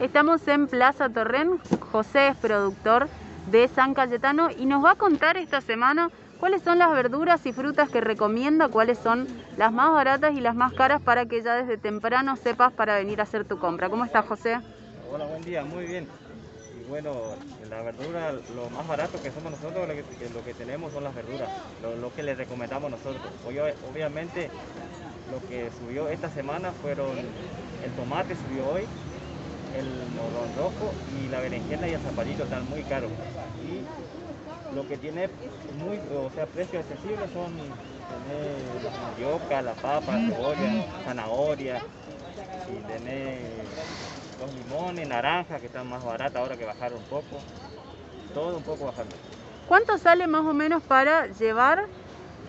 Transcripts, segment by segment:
Estamos en Plaza Torren, José es productor de San Cayetano y nos va a contar esta semana cuáles son las verduras y frutas que recomienda, cuáles son las más baratas y las más caras para que ya desde temprano sepas para venir a hacer tu compra. ¿Cómo estás, José? Hola, buen día, muy bien. Y bueno, la verdura, lo más barato que somos nosotros, lo que, lo que tenemos son las verduras, lo, lo que les recomendamos nosotros. Hoy, obviamente, lo que subió esta semana fueron, el tomate subió hoy, el morrón rojo y la berenjena y el zapallito están muy caros. Y lo que tiene muy, o sea, precios accesibles son tener la mandioca, la papa, cebolla, zanahoria, y tener los limones, naranjas que están más baratas ahora que bajaron un poco, todo un poco bajando. ¿Cuánto sale más o menos para llevar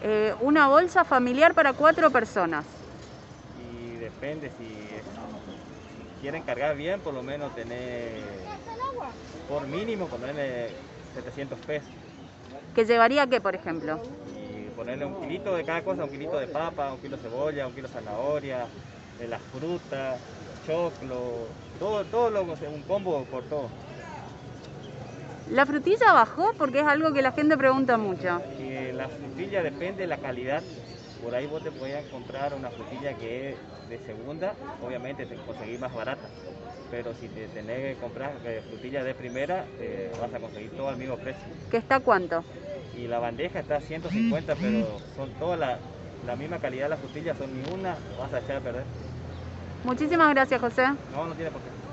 eh, una bolsa familiar para cuatro personas? Y depende si quieren cargar bien, por lo menos tener por mínimo ponerle 700 pesos. ¿Que llevaría qué, por ejemplo? Y ponerle un kilito de cada cosa, un kilito de papa, un kilo de cebolla, un kilo de zanahoria, de las frutas, choclo, todo, todo lo, un combo por todo. ¿La frutilla bajó? Porque es algo que la gente pregunta mucho. la frutilla depende de la calidad por ahí vos te podías encontrar una frutilla que es de segunda, obviamente te conseguís más barata. Pero si te tenés que comprar eh, frutilla de primera, eh, vas a conseguir todo al mismo precio. ¿Qué está cuánto? Y la bandeja está a 150, pero son todas la, la misma calidad de las frutillas, son ni una, vas a echar a perder. Muchísimas gracias, José. No, no tiene por qué.